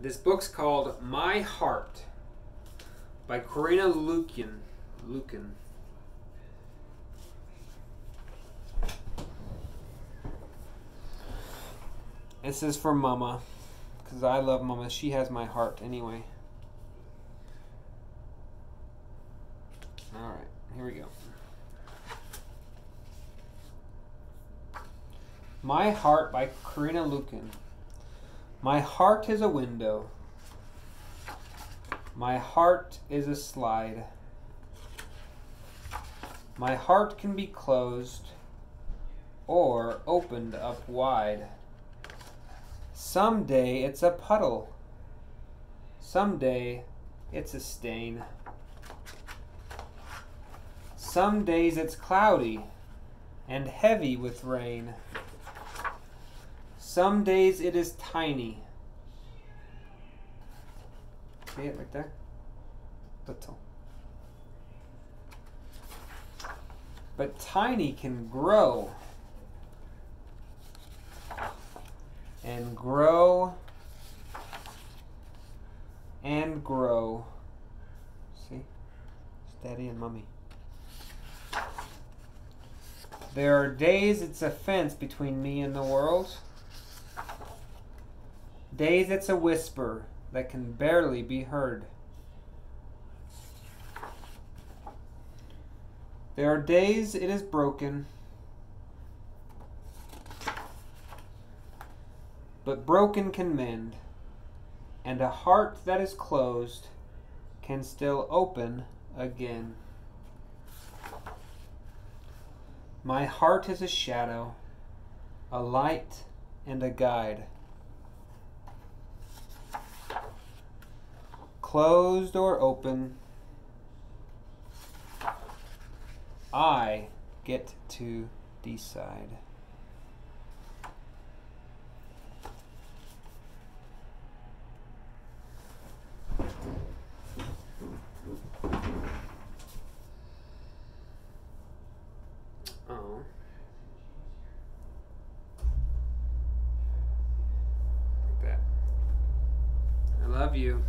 This book's called My Heart by Corinna Luyken. Luyken. This is for Mama, because I love Mama. She has my heart anyway. All right, here we go. My Heart by Corinna Luyken. My heart is a window. My heart is a slide. My heart can be closed or opened up wide. Someday it's a puddle. Someday it's a stain. Some days it's cloudy and heavy with rain. Some days it is tiny. See it right there? Little. But tiny can grow. And grow. And grow. See? It's daddy and mummy. There are days it's a fence between me and the world. Days it's a whisper that can barely be heard. There are days it is broken, but broken can mend, and a heart that is closed can still open again. My heart is a shadow, a light, and a guide. Closed or open, I get to decide. Oh. Like that. I love you.